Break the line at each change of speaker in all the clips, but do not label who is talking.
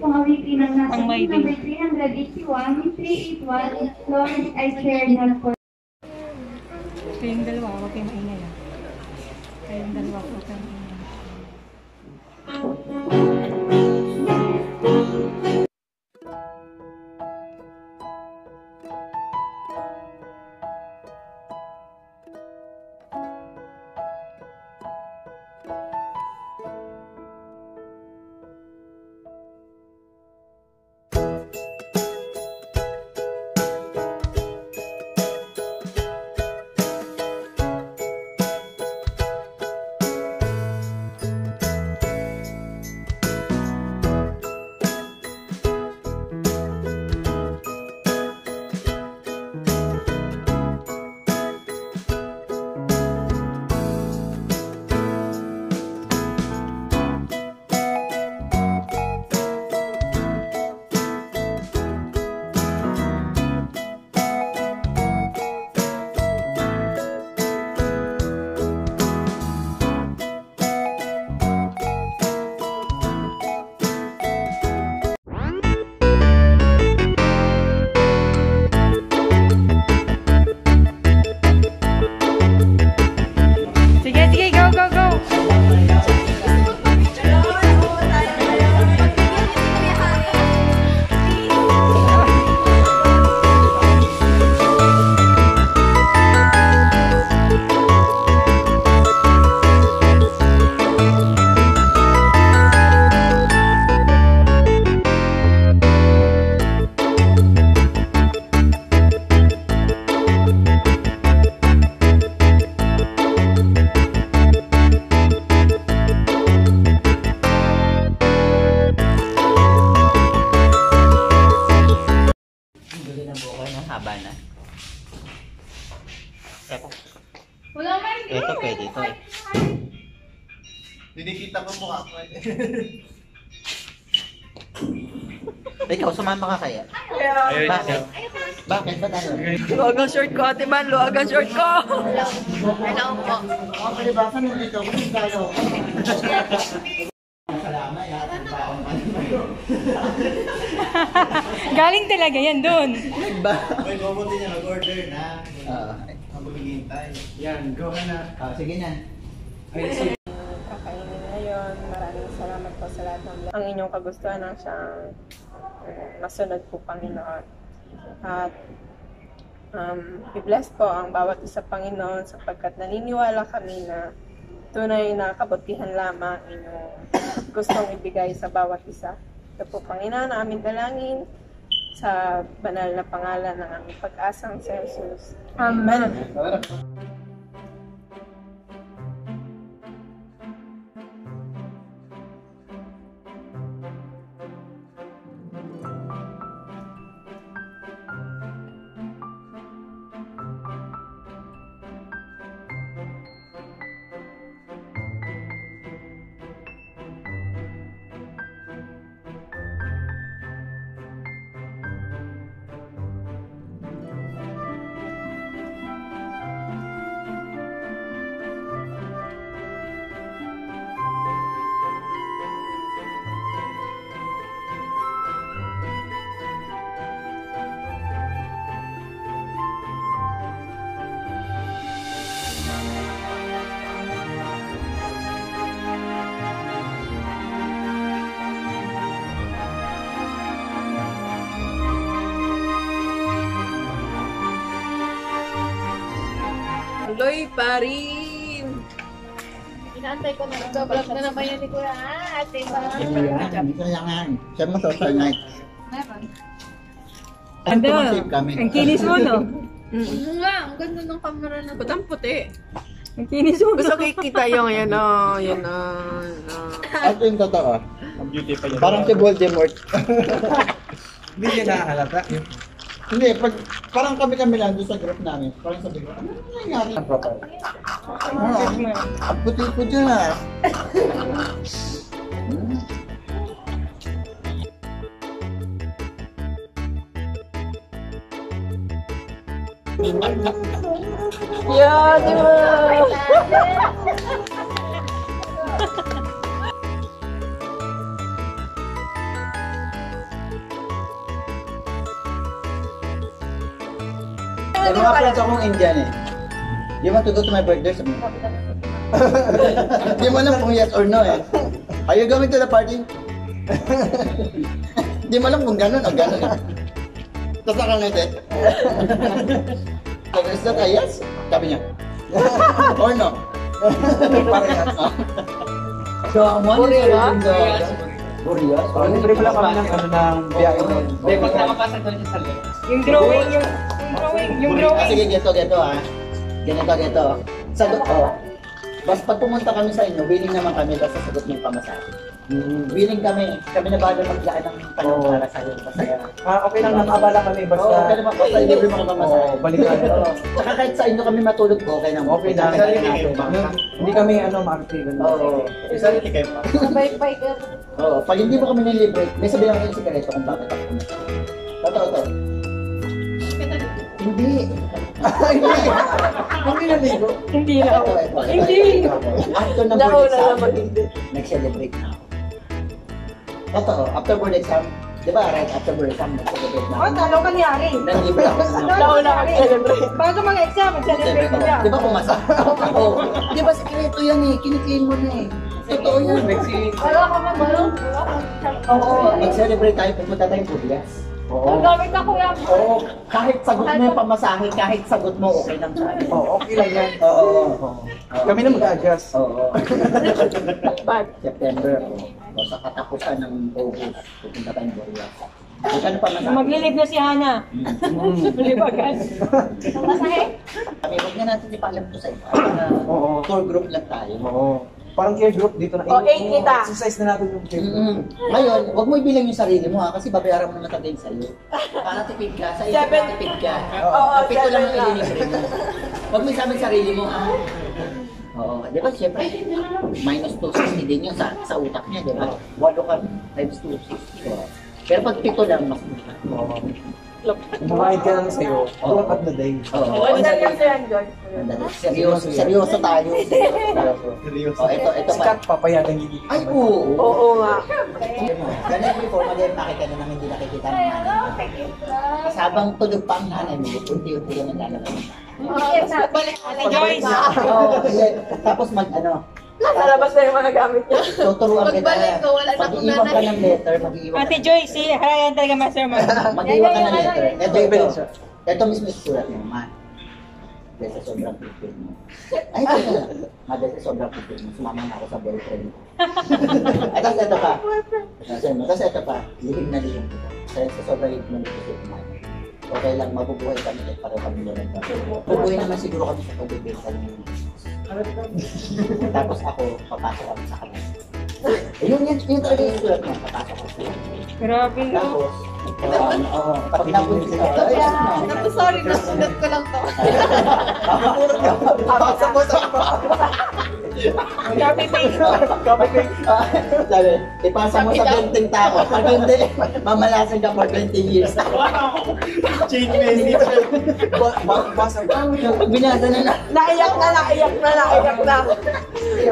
Pang-mighty. Pang-mighty. 381, 381, Lord, I
share not for
Dinikita ko mukha ko.
Ikaw, sumama ka kaya? Bakit? Bakit? Ba't ano?
Luwag ang short ko, Ate Man. Luwag ang short ko.
Palibasan nandito ako. Kung tayo. Salamat ya. Baon ka naman.
Galing talaga yan doon.
Ba?
Uy, mabuti niya nag-order na.
Ah,
Ang maghihintay. Yan, go ka na.
ah, sige na.
Kakainin ngayon. Maraming salamat po sa lahat ng ang inyong kagustuhan ng siyang um, masunod po, Panginoon. At um, i-bless po ang bawat isa, Panginoon, sapagkat naniniwala kami na tunay na kabutihan lamang inyong gustong ibigay sa bawat isa. Ito po, Panginoon, ang aming dalangin sa banal na pangalan ng aming pag-asang si Jesus. Amen. Tuloy pa rin.
Inaantay ko na lang. Vlog na naman yan ni Kuya. Ah, ate ba?
Hindi ko yan. Siya mo social night.
Meron.
Ano?
Ang kinis mo, no?
Ano nga, ang ganda ng camera na to.
Ba't ang puti?
Ang kinis mo.
Gusto kikita yung yan o, yan o.
Ito yung totoo. Parang si Voldemort.
Hindi niya nakahalata.
Hindi, pag, parang kami-kami lang doon sa group namin. Parang sabi ko, ano nangyayari? Ang Ang puti ko dyan ah.
Yeah, di ba?
May mga friends akong Indian eh. You want to go to my birthday? Sabi mo. Hindi mo alam kung yes or no eh. Are you going to the party? Hindi mo alam kung gano'n o gano'n. Tapos nakangiti. Sabi, is that a yes? Sabi niya. or no?
Parehas.
so, ang one is already the... Burias?
So, libre pala kami ng ano ng biyahe
pag nakapasa doon yung salit.
Yung drawing, yung, yung drawing, yung
Ah,
drawing.
sige, geto, geto ha. Ganito, geto. Sagot ko. Basta pag pumunta kami sa inyo, willing naman kami basta sagot mo yung pamasahe. Willing kami. Kami na bahala maglaki ng panahon
Oo.
para sa iyo. Masaya.
Ah, okay lang nakabala kami basta.
Oo, okay naman. Basta libre mo kami pamasahe.
Oo, balikan.
Tsaka kahit sa inyo kami matulog ko, okay naman.
Okay lang.
Sarili natin.
Hindi kami ano maarte.
Oo.
Sarili kayo pa.
Bye-bye.
Oo. Pag hindi mo kami nilibre, may sabihin ako yung sikreto kung bakit ako. Totoo to. Hindi.
Hindi naligo.
Hindi na ako. Hindi.
After ng board
Nauna
exam,
naman hindi.
nag-celebrate na ako. Totoo, after board exam, di ba, right after board exam, nag-celebrate na
Oh,
ako.
talo ka ni Ari.
Nanlibre ako.
Nauna mag-celebrate.
Bago mga exam, mag-celebrate ka.
Di ba pumasa? Oo. Di ba sikreto yan eh, kiniklaim mo na eh. Totoo yan.
Wala ka man, ka.
Oo, mag-celebrate tayo, pumunta tayong Puglas.
Oo.
Ang gamit ako yan.
Oo, kahit sagot mo yung pamasahe, kahit sagot mo, okay lang tayo.
Oo, okay lang yan.
Oo.
Oo. Kami na mag-adjust.
Oo.
Bad.
September, o sa katapusan ng August, pupunta tayong Puglas. Magkano pa masahe?
Maglilib na si Hana.
Mm.
Libagan.
Ang masahe?
Kami, huwag na natin ipalam to sa iba.
Oo.
tour group lang tayo.
Oo. Parang care group dito na.
O, eight kita.
Exercise na natin yung care group.
Mm-mm. Ngayon, huwag mo ibilang yung sarili mo ha, kasi babayaran mo naman tagay sa'yo. Para tipid ka, sa isip
Seven.
tipid ka.
Oo,
lang ang
seven lang.
ililibre mo. Huwag mo sabi sarili mo ha. Oo, di ba siyempre, minus 260 din yun sa, sa utak niya, di ba? Walo ka times 260. Diba? Pero pag pito lang, mas mura.
Oo. Kumain ka lang sa'yo.
Oo.
Look at the day.
Oo.
Ang seryoso yan, George.
Seryoso, seryoso tayo.
Seryoso.
Oh, ito, ito pa.
Kat papayagan gigigil.
Ay, oo.
Oo nga.
Ganun before, mag-empake ka na nang hindi nakikita ng nanay mo. Tapos habang tulog pa ang nanay mo, unti-unti ka naglalabas.
Balik
Ate Joyce.
Tapos mag, ano,
Nasa labas na yung mga gamit niya.
tuturuan kita.
Pagbalik ko, wala na akong
Mag-iwan ka
nanay.
ng letter, mag-iwan
Ate. Joyce, si Ryan talaga mastermind.
Mag-iwan ka ng letter. Ito, ito.
Bibilis siya.
Ito mismo yung sulat mo, man. Dahil sa sobrang pipid mo. Ay, ito na. Ma, dahil sa sobrang pipid mo, sumama na ako sa boyfriend mo. Ay, tapos ito pa. Tapos tapos ito pa. Lihim na lihim kita. Dahil sa sobrang lihim ng pipid mo. Okay lang, mabubuhay kami para kami naman kami. Bubuhay naman siguro kami sa pagbibenta ng Tapos ako, papasok kami sa kanya. Ayun, yun, yun talaga yung sulat mo. Papasok ako.
Grabe no.
Tapos, uh, oo, pag nabuntis ka?
Naku, sorry, nasunod ko lang to.
Copy paste.
Sabi, ipasa mo sa benting tao. Pag hindi, mamalasan ka for 20 years.
Change message.
Basa ka.
Pag binasa na na.
Naiyak na, naiyak na, naiyak na.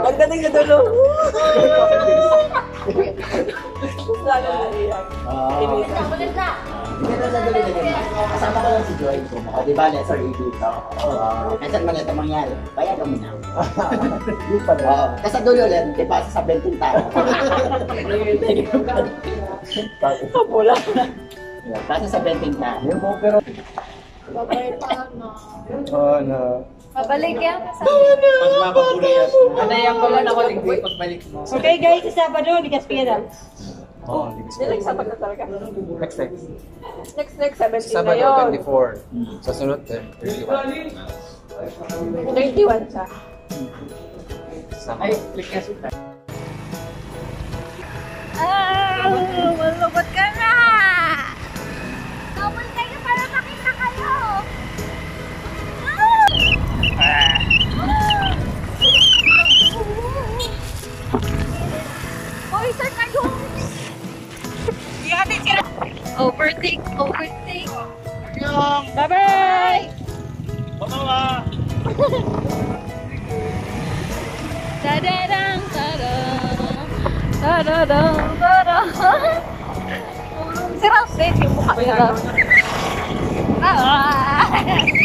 Pagdating sa dulo. Lalo naiyak.
Ah.
Ulit na.
Hindi na sa dulo na Kasama ko lang si Joy. O, di ba, letter A dito. Oo. Kasi man ito mangyari. Bayagan mo na.
Yung pala.
Oo. Kasi sa dulo ulit, ipasa sa benting tao.
Pula.
Pasa sa benting tao.
Yung mo pero.
Babay pa na.
Oo na.
Pabalik yan.
Pag mapapuriyas mo. Anayan ko lang ako ligwi pagbalik mo.
Okay guys, sa Sabado, likas piyada.
Oo,
Nilag sa na talaga.
Next next.
Next, next, 17 na
Sabado,
yun.
24. Sa sunod, 31.
31 siya.
Ay, click kasi tayo.
Bye-bye!
Tadadang, tadang. Tadadang, tadang. Si Ralph, yung mukha ni Ralph. Ah!